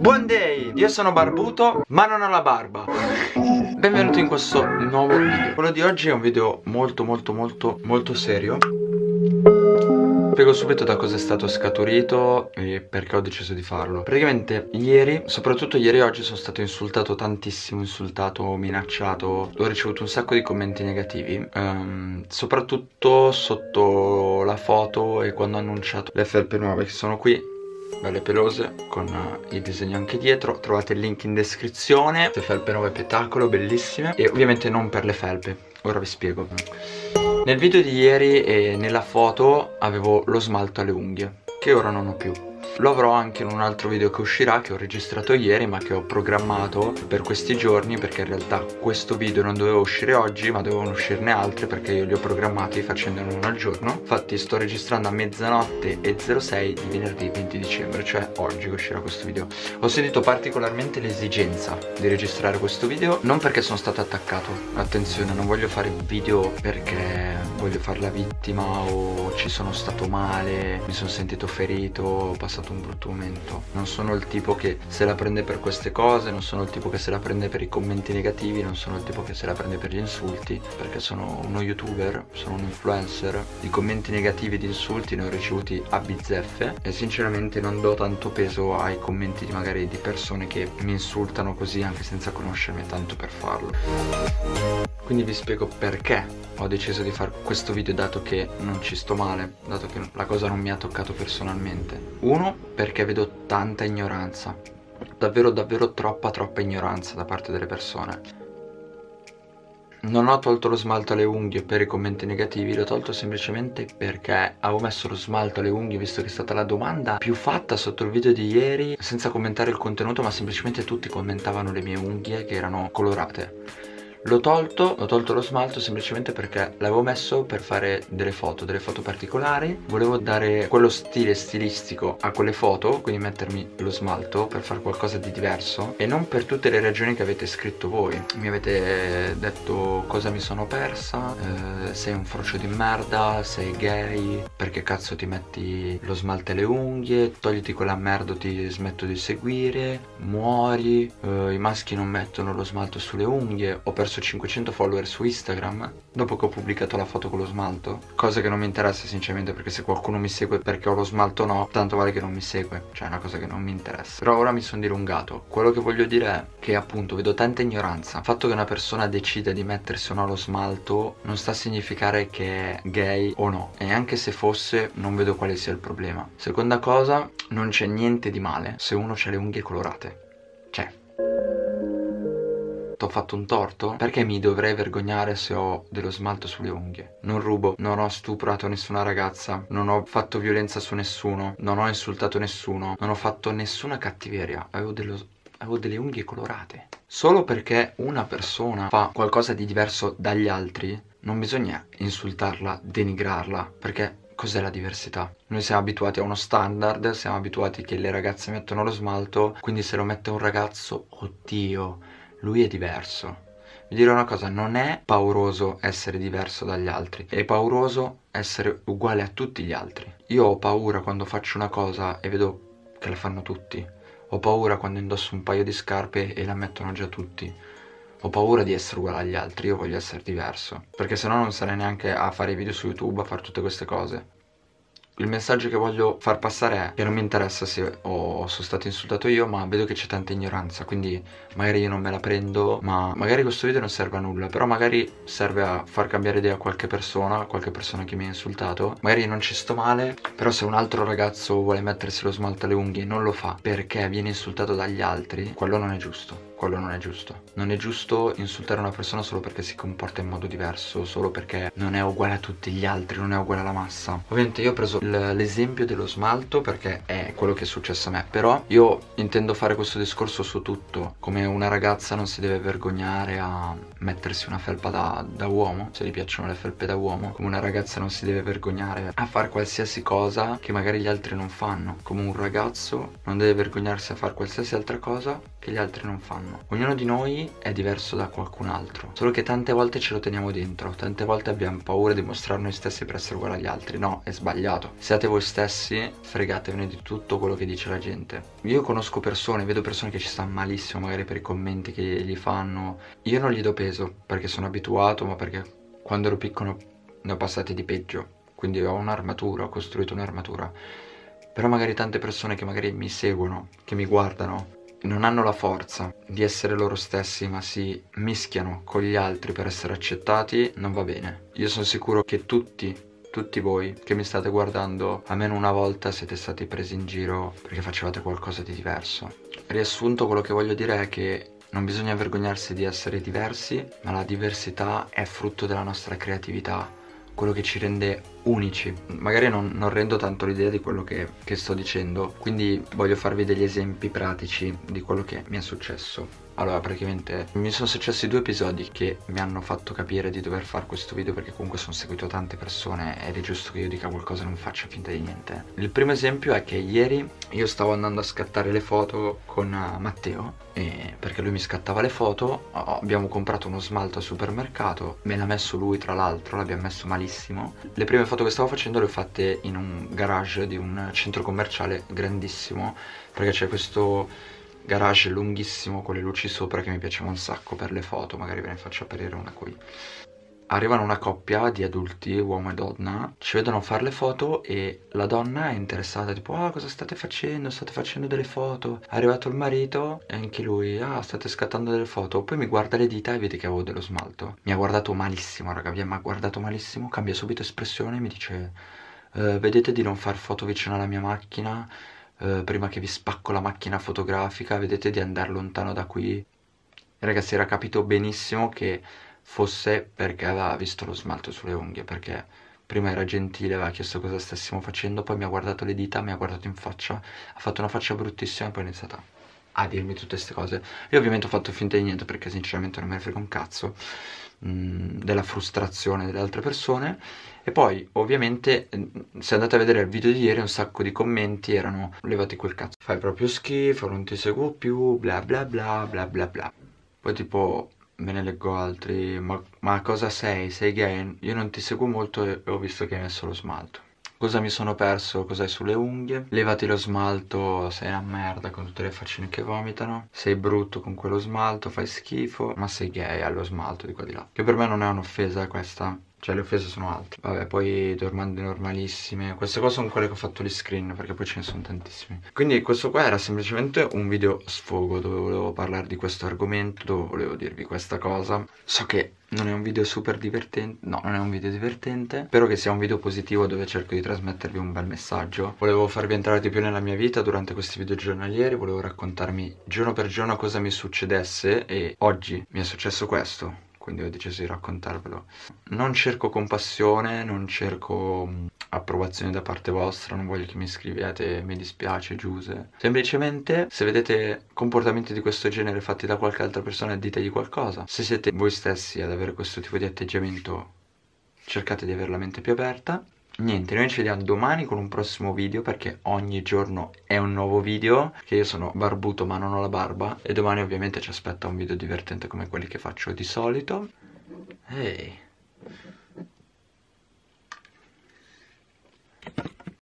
Buon day! Io sono barbuto, ma non ho la barba. Benvenuti in questo nuovo video. Quello di oggi è un video molto molto molto molto serio. Spiego subito da cosa è stato scaturito e perché ho deciso di farlo Praticamente ieri, soprattutto ieri e oggi sono stato insultato tantissimo Insultato, minacciato Ho ricevuto un sacco di commenti negativi um, Soprattutto sotto la foto e quando ho annunciato le felpe nuove che sono qui belle pelose con uh, il disegno anche dietro. Trovate il link in descrizione. Le felpe nuove petacolo bellissime. E ovviamente non per le felpe ora vi spiego. Nel video di ieri e nella foto avevo lo smalto alle unghie che ora non ho più lo avrò anche in un altro video che uscirà che ho registrato ieri ma che ho programmato per questi giorni perché in realtà questo video non doveva uscire oggi ma dovevano uscirne altre perché io li ho programmati facendone uno al giorno. Infatti sto registrando a mezzanotte e 06 di venerdì 20 dicembre cioè oggi che uscirà questo video. Ho sentito particolarmente l'esigenza di registrare questo video non perché sono stato attaccato attenzione non voglio fare video perché voglio fare la vittima o ci sono stato male mi sono sentito ferito ho passato passato un brutto momento. Non sono il tipo che se la prende per queste cose Non sono il tipo che se la prende per i commenti negativi Non sono il tipo che se la prende per gli insulti Perché sono uno youtuber, sono un influencer. Di commenti negativi e di insulti ne ho ricevuti a bizzeffe E sinceramente non do tanto peso ai commenti magari di persone che mi insultano così Anche senza conoscermi tanto per farlo Quindi vi spiego perché ho deciso di fare questo video dato che non ci sto male, dato che la cosa non mi ha toccato personalmente. Uno, perché vedo tanta ignoranza, davvero davvero troppa troppa ignoranza da parte delle persone. Non ho tolto lo smalto alle unghie per i commenti negativi, l'ho tolto semplicemente perché avevo messo lo smalto alle unghie visto che è stata la domanda più fatta sotto il video di ieri senza commentare il contenuto ma semplicemente tutti commentavano le mie unghie che erano colorate L'ho tolto, ho tolto lo smalto semplicemente perché l'avevo messo per fare delle foto, delle foto particolari. Volevo dare quello stile stilistico a quelle foto, quindi mettermi lo smalto per fare qualcosa di diverso. E non per tutte le ragioni che avete scritto voi. Mi avete detto cosa mi sono persa, eh, sei un frocio di merda, sei gay Perché cazzo ti metti lo smalto alle unghie, togliti quella merda ti smetto di seguire Muori, eh, i maschi non mettono lo smalto sulle unghie Ho perso perso 500 follower su Instagram dopo che ho pubblicato la foto con lo smalto cosa che non mi interessa sinceramente perché se qualcuno mi segue perché ho lo smalto no tanto vale che non mi segue cioè è una cosa che non mi interessa. Però ora mi sono dilungato. Quello che voglio dire è che appunto vedo tanta ignoranza. Il fatto che una persona decida di mettersi o no lo smalto non sta a significare che è gay o no. E anche se fosse non vedo quale sia il problema. Seconda cosa non c'è niente di male se uno ha le unghie colorate. Cioè ho fatto un torto? Perché mi dovrei vergognare se ho dello smalto sulle unghie? Non rubo, non ho stuprato nessuna ragazza, non ho fatto violenza su nessuno, non ho insultato nessuno, non ho fatto nessuna cattiveria, avevo dello avevo delle unghie colorate. Solo perché una persona fa qualcosa di diverso dagli altri, non bisogna insultarla, denigrarla, perché cos'è la diversità? Noi siamo abituati a uno standard, siamo abituati che le ragazze mettono lo smalto, quindi se lo mette un ragazzo, oddio, lui è diverso. Vi dirò una cosa, non è pauroso essere diverso dagli altri, è pauroso essere uguale a tutti gli altri. Io ho paura quando faccio una cosa e vedo che la fanno tutti. Ho paura quando indosso un paio di scarpe e la mettono già tutti. Ho paura di essere uguale agli altri, io voglio essere diverso. Perché sennò non sarei neanche a fare video su YouTube, a fare tutte queste cose. Il messaggio che voglio far passare è che non mi interessa se ho, sono stato insultato io ma vedo che c'è tanta ignoranza quindi magari io non me la prendo ma magari questo video non serve a nulla però magari serve a far cambiare idea a qualche persona, qualche persona che mi ha insultato. Magari non ci sto male però se un altro ragazzo vuole mettersi lo smalto alle unghie e non lo fa perché viene insultato dagli altri quello non è giusto quello non è giusto. Non è giusto insultare una persona solo perché si comporta in modo diverso, solo perché non è uguale a tutti gli altri, non è uguale alla massa. Ovviamente io ho preso l'esempio dello smalto perché è quello che è successo a me, però io intendo fare questo discorso su tutto, come una ragazza non si deve vergognare a mettersi una felpa da, da uomo, se gli piacciono le felpe da uomo, come una ragazza non si deve vergognare a fare qualsiasi cosa che magari gli altri non fanno, come un ragazzo non deve vergognarsi a fare qualsiasi altra cosa che gli altri non fanno fanno. Ognuno di noi è diverso da qualcun altro, solo che tante volte ce lo teniamo dentro, tante volte abbiamo paura di mostrare noi stessi per essere uguali agli altri. No, è sbagliato. Siate voi stessi, fregatevene di tutto quello che dice la gente. Io conosco persone, vedo persone che ci stanno malissimo, magari per i commenti che gli fanno. Io non gli do peso perché sono abituato, ma perché quando ero piccolo ne ho passati di peggio. Quindi ho un'armatura, ho costruito un'armatura. Però magari tante persone che magari mi seguono, che mi guardano, non hanno la forza di essere loro stessi ma si mischiano con gli altri per essere accettati, non va bene. Io sono sicuro che tutti, tutti voi che mi state guardando, almeno una volta siete stati presi in giro perché facevate qualcosa di diverso. Riassunto quello che voglio dire è che non bisogna vergognarsi di essere diversi, ma la diversità è frutto della nostra creatività, quello che ci rende unici. Magari non, non rendo tanto l'idea di quello che, che sto dicendo, quindi voglio farvi degli esempi pratici di quello che mi è successo. Allora praticamente mi sono successi due episodi che mi hanno fatto capire di dover fare questo video perché comunque sono seguito tante persone ed è giusto che io dica qualcosa e non faccia finta di niente. Il primo esempio è che ieri io stavo andando a scattare le foto con uh, Matteo perché lui mi scattava le foto abbiamo comprato uno smalto al supermercato me l'ha messo lui tra l'altro l'abbiamo messo malissimo le prime foto che stavo facendo le ho fatte in un garage di un centro commerciale grandissimo perché c'è questo garage lunghissimo con le luci sopra che mi piaceva un sacco per le foto, magari ve ne faccio apparire una qui. Arrivano una coppia di adulti, uomo e donna, ci vedono fare le foto e la donna è interessata, tipo, ah, cosa state facendo? State facendo delle foto? È arrivato il marito e anche lui, ah, state scattando delle foto. Poi mi guarda le dita e vede che avevo dello smalto. Mi ha guardato malissimo, raga, mi ha guardato malissimo, cambia subito espressione e mi dice, eh, vedete di non far foto vicino alla mia macchina? Eh, prima che vi spacco la macchina fotografica, vedete di andare lontano da qui. Ragazzi, era capito benissimo che fosse perché aveva visto lo smalto sulle unghie, perché prima era gentile, aveva chiesto cosa stessimo facendo, poi mi ha guardato le dita, mi ha guardato in faccia, ha fatto una faccia bruttissima e poi è iniziata a dirmi tutte queste cose. Io ovviamente ho fatto finta di niente perché sinceramente non me ne frega un cazzo mm, della frustrazione delle altre persone. E poi ovviamente se andate a vedere il video di ieri un sacco di commenti erano levati quel cazzo fai proprio schifo non ti seguo più bla bla bla bla bla bla. Poi tipo me ne leggo altri ma, ma cosa sei? Sei gay? Io non ti seguo molto e ho visto che hai messo lo smalto Cosa mi sono perso? Cos'hai sulle unghie? Levati lo smalto, sei una merda con tutte le faccine che vomitano. Sei brutto con quello smalto, fai schifo. Ma sei gay allo smalto di qua di là. Che per me non è un'offesa questa. Cioè le offese sono altre Vabbè poi domande normalissime Queste qua sono quelle che ho fatto gli screen Perché poi ce ne sono tantissimi Quindi questo qua era semplicemente un video sfogo Dove volevo parlare di questo argomento Dove volevo dirvi questa cosa. So che non è un video super divertente No non è un video divertente Spero che sia un video positivo dove cerco di trasmettervi un bel messaggio. Volevo farvi entrare di più nella mia vita Durante questi video giornalieri Volevo raccontarmi giorno per giorno cosa mi succedesse E oggi mi è successo questo quindi ho deciso di raccontarvelo. Non cerco compassione, non cerco mm, approvazione da parte vostra, non voglio che mi scriviate mi dispiace, giuse. Semplicemente se vedete comportamenti di questo genere fatti da qualche altra persona ditegli qualcosa. Se siete voi stessi ad avere questo tipo di atteggiamento cercate di avere la mente più aperta Niente, noi ci vediamo domani con un prossimo video perché ogni giorno è un nuovo video che io sono barbuto ma non ho la barba e domani ovviamente ci aspetta un video divertente come quelli che faccio di solito. Ehi